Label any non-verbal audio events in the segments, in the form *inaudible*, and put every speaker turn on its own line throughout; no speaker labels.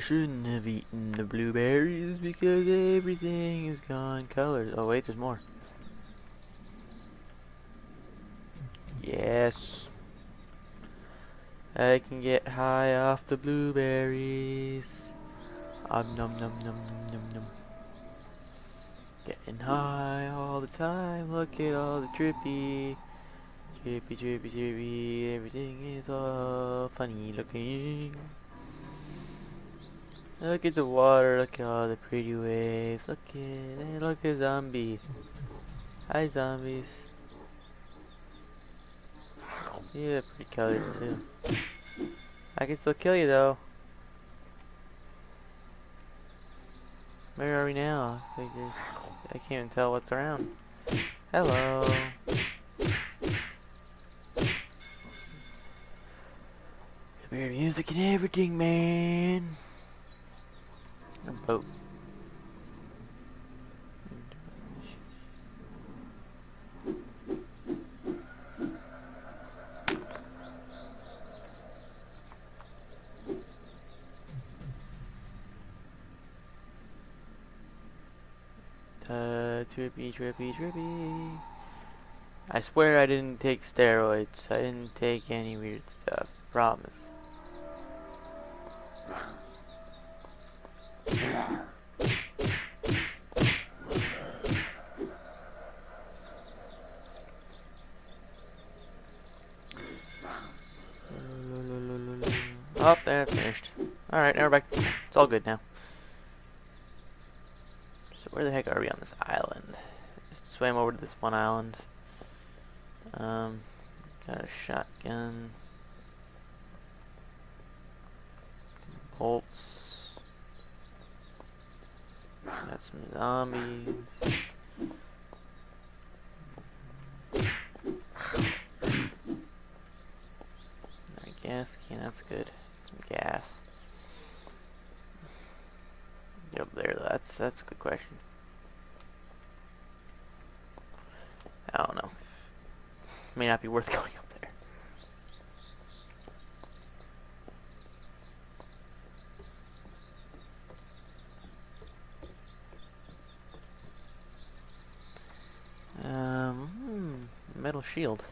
shouldn't have eaten the blueberries because everything is gone colors. Oh wait, there's more. Yes. I can get high off the blueberries. Um num num num num num. Getting high all the time. Look at all the trippy. Trippy, trippy, trippy. Everything is all funny looking. Look at the water. Look at all the pretty waves. Look at, hey, look at zombie. Hi zombies. Have pretty colors too. I can still kill you though. Where are we now? I, just, I can't even tell what's around. Hello. Weird music and everything, man. Boat. Uh, trippy, trippy, trippy. I swear I didn't take steroids. I didn't take any weird stuff. Promise. Finished. Alright, now we're back. It's all good now. So where the heck are we on this island? Just swam over to this one island. Um, got a shotgun. Bolts. Got some zombies. I gas can, that's good. Gas. Up there, that's that's a good question. I don't know. May not be worth *laughs* going up there. Um, hmm, metal shield.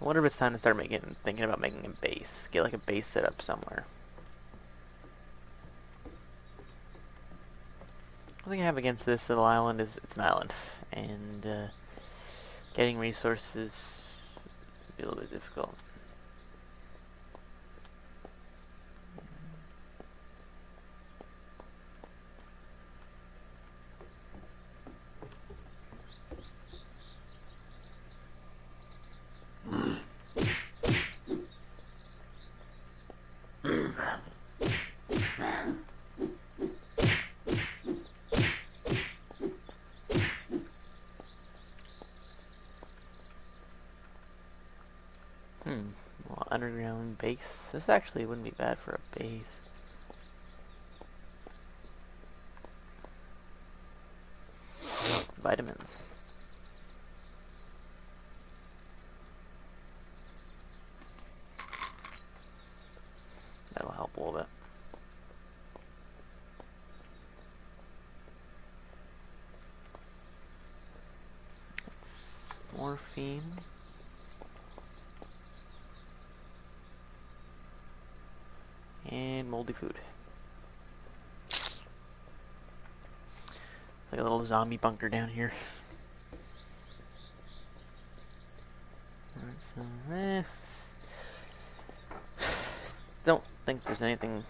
I wonder if it's time to start making, thinking about making a base. Get like a base set up somewhere. Thing I have against this little island is it's an island, and uh, getting resources would be a little bit difficult. Hmm. Well, underground base. This actually wouldn't be bad for a base. Vitamins. That'll help a little bit. Morphine. And moldy food. Like a little zombie bunker down here. So, eh. Don't think there's anything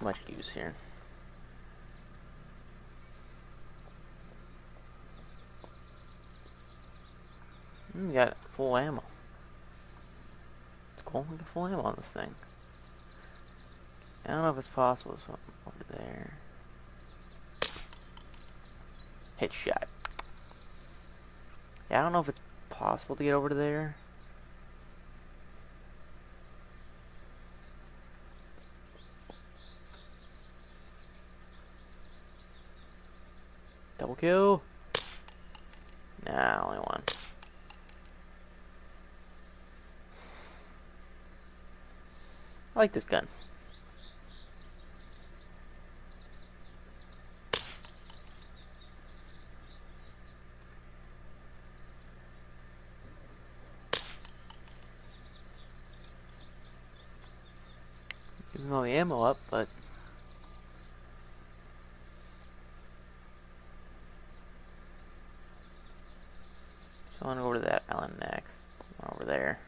much use here. Mm, got full ammo only flame on this thing. I don't know if it's possible so over there. Hit shot. Yeah, I don't know if it's possible to get over to there. Double kill. Nah, only one. I like this gun. Using all the ammo up, but So I want to go over to that island next. Over there.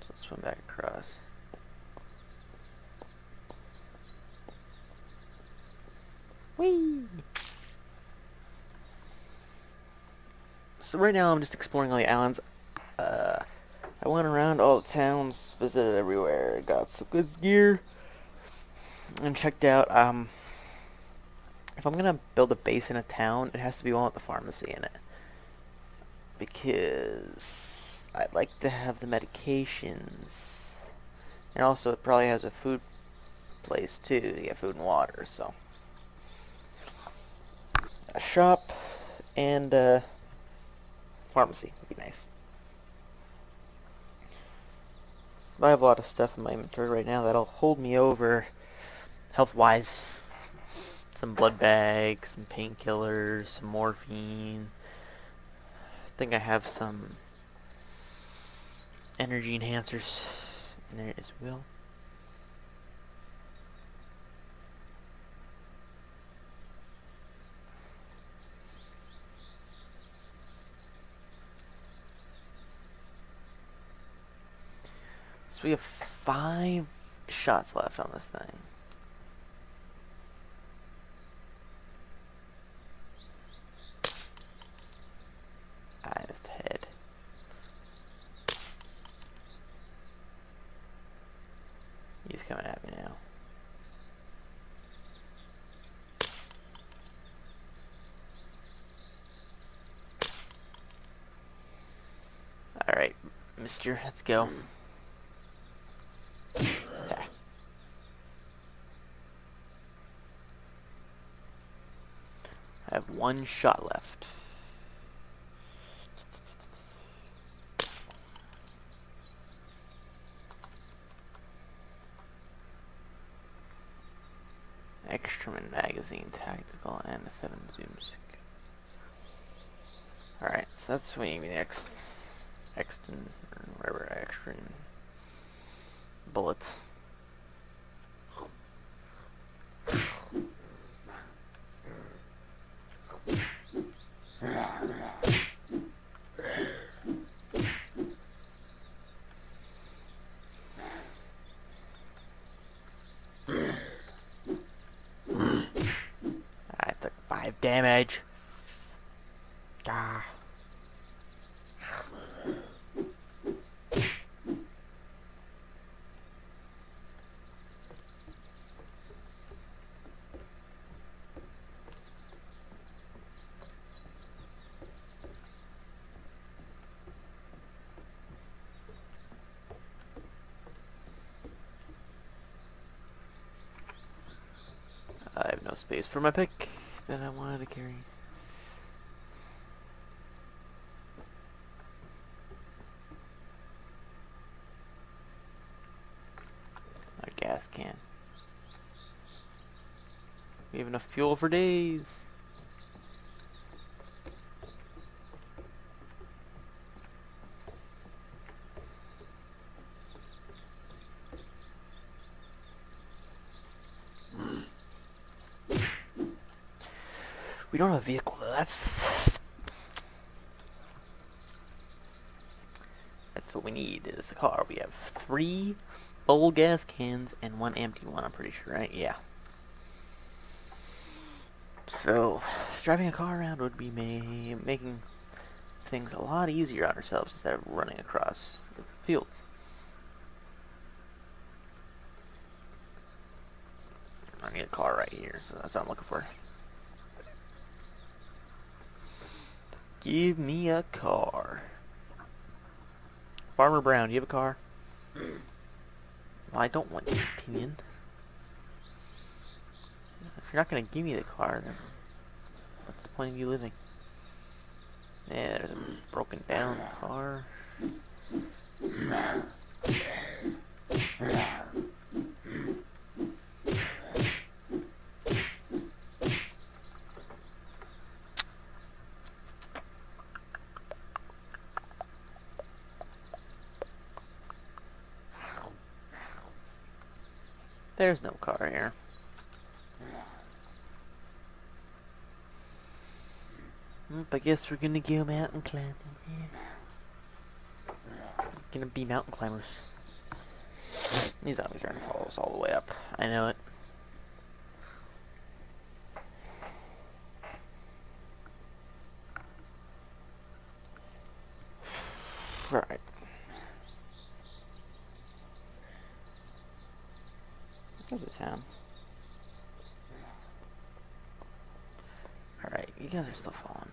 So let's swim back across. Whee! So right now I'm just exploring all the islands. Uh, I went around all the towns, visited everywhere, got some good gear, and checked out, um, if I'm gonna build a base in a town, it has to be one with a pharmacy in it. Because I'd like to have the medications. And also it probably has a food place too, to get food and water, so. A shop and a pharmacy would be nice. I have a lot of stuff in my inventory right now that'll hold me over health-wise some blood bags, some painkillers, some morphine. I think I have some energy enhancers in there as well. So we have five shots left on this thing. Mister. Let's go. Okay. I have one shot left. Extraman magazine, tactical, and a 7 zooms. Alright, so that's what you mean next. Exton, whatever, extra bullets. I took ah. Five have no space for my pick that I wanted to carry. A gas can. We have enough fuel for days. We don't have a vehicle though. That's that's what we need is a car. We have three full gas cans and one empty one. I'm pretty sure, right? Yeah. So driving a car around would be ma making things a lot easier on ourselves instead of running across the fields. I need a car right here, so that's what I'm looking for. Give me a car. Farmer Brown, you have a car? Well, I don't want your opinion. If you're not going to give me the car, then what's the point of you living? Yeah, there's a broken down car. There's no car here. I guess we're gonna go mountain climbing. Gonna be mountain climbers. These zombies are gonna follow us all the way up. I know it. Right. There's a town. Alright, you guys are still falling.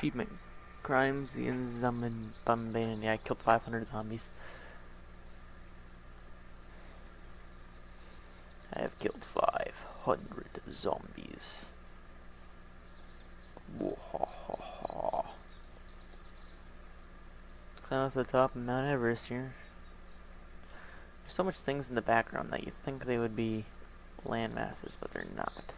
Achievement. Crimes, the Inzaman Bumban. Yeah, I killed 500 zombies. I have killed 500 zombies. Climb up to the top of Mount Everest here. There's so much things in the background that you think they would be land masses, but they're not.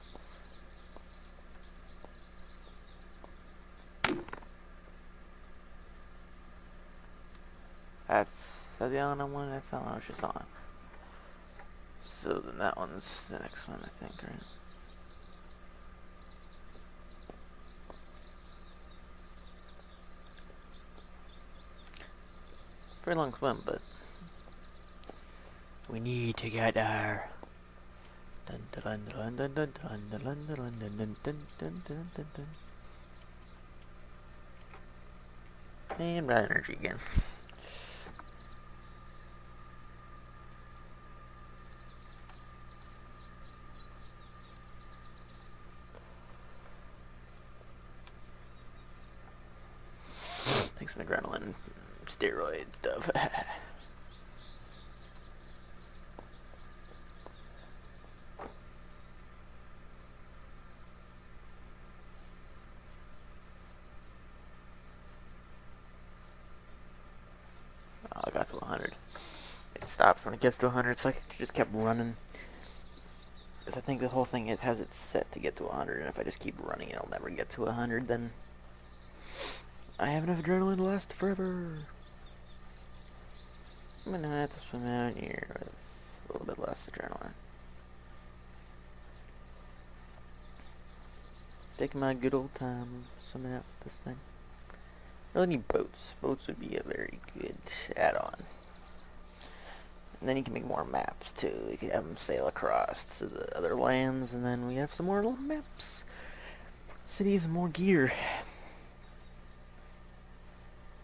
That's is that the island one? The one I was just on. So then that one's the next one, I think, right? Very long swim, but we need to get there. And red energy again. Take some adrenaline, steroid stuff. Oh, I got to 100. It stops when it gets to 100, so I just kept running. Because I think the whole thing, it has it set to get to 100, and if I just keep running, it'll never get to 100, then I have enough adrenaline to last forever. I'm gonna have to swim out here with a little bit less adrenaline. Taking my good old time swimming out this thing. Really need boats. Boats would be a very good add-on. And then you can make more maps too. You can have them sail across to the other lands, and then we have some more little maps. Cities and more gear.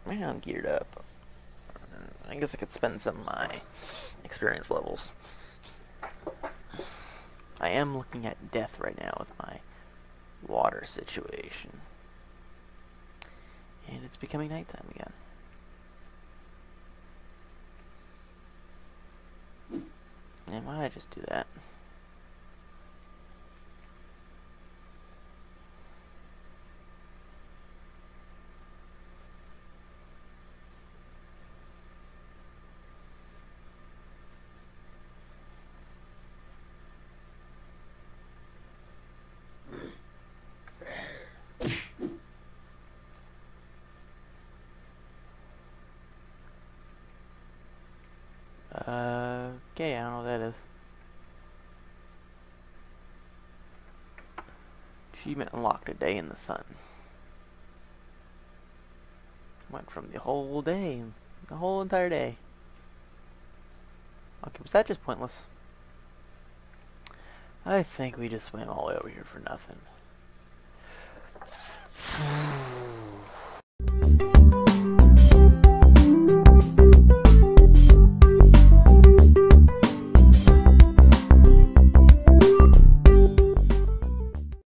Man, I'm geared up. I guess I could spend some of my experience levels. I am looking at death right now with my water situation. And it's becoming nighttime again. And why did I just do that? Okay, I don't know what that is. Achievement unlocked a day in the sun. Went from the whole day, the whole entire day. Okay, was that just pointless? I think we just went all the way over here for nothing.